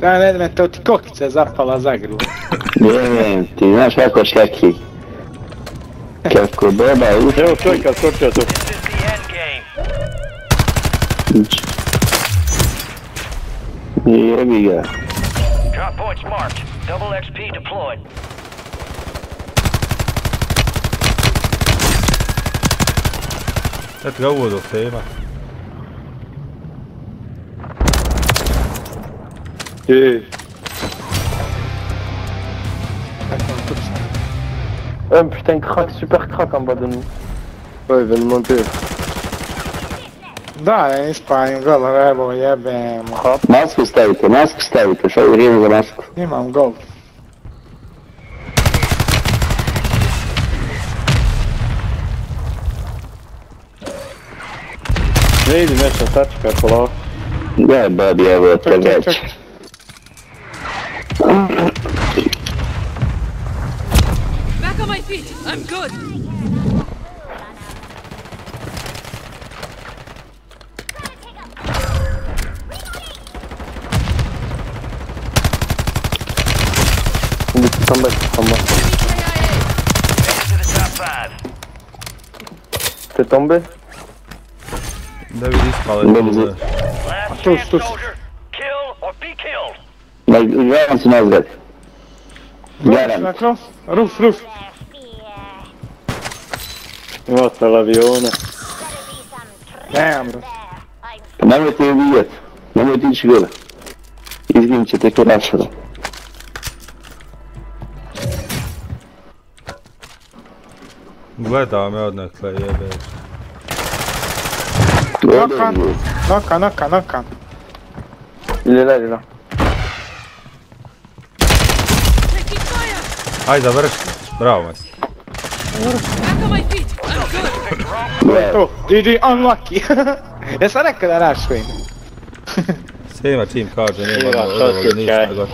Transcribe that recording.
Da, ne, ne, to ti kokica je zapala za grlu. Vjerujem ti, znaš kako šljaki. Kako doba ušao. Evo čovjeka skočio tu. This is the end game. I jebi ga. Drop points marked. Double XP deployed. Eto ga uvod u tema. I... Euh, putain, craque, super craque en bas de nous. Ouais, il vient de monter. Da, ne ispavim gol, evo jebem. Hop, Masku stavite, masku stavite, što je vrijeme za masku. imam gol. Ne idi nešto, sačekaj polako. Daj babi, evo već. feet. I'm good. Somebody, somebody. The tombé Ne bir iş Ne bizi? Sus sus. Дай, я вам сюда сгать. Гайран. Рус, рус. Imate l'avione. Damn. Pa nemojte je vidjet. Nemojte ići gore. Izginit ćete kod našara. Gleda me odnekle jebe. Nokan, nokan, nokan, nokan. Ili da, ili da. Ajde, vrši. Bravo, majstor. Vrši. oh, GG, unlucky! Ez a már kell rásfény. a team cards, and everyone yeah, other.